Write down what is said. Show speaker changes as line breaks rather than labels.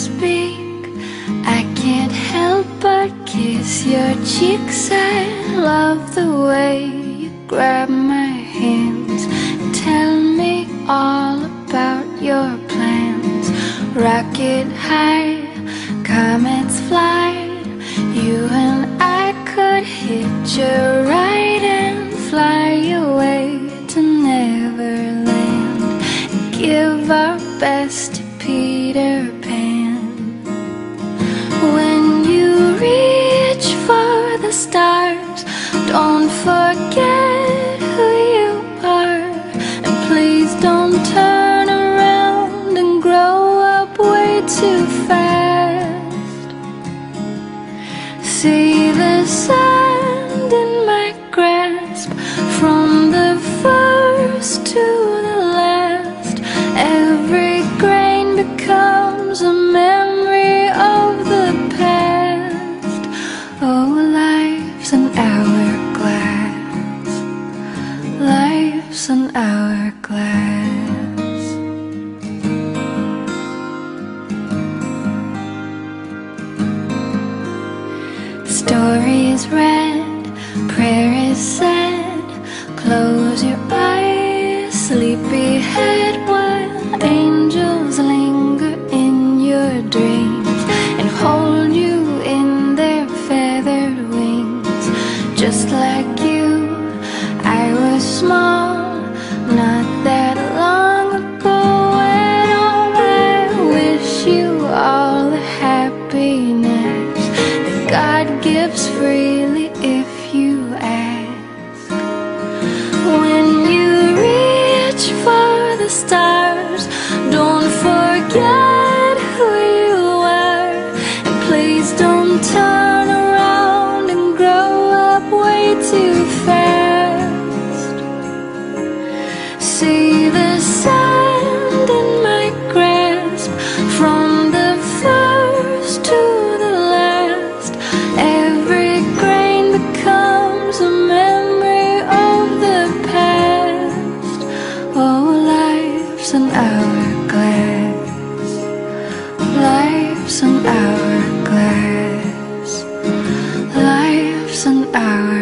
Speak, I can't help but kiss your cheeks. I love the way you grab my hands. Tell me all about your plans. Rocket high, comets fly. You and I could hitch a ride and fly away to Neverland. Give our best to Peter first to the last. Every grain becomes a memory of the past. Oh, life's an hourglass. Life's an hourglass. Story is read, prayer is said. Close your eyes, sleepyhead, while forget who you are. And please don't turn around and grow up way too fast. See the sand some hourglass. Life's an hour.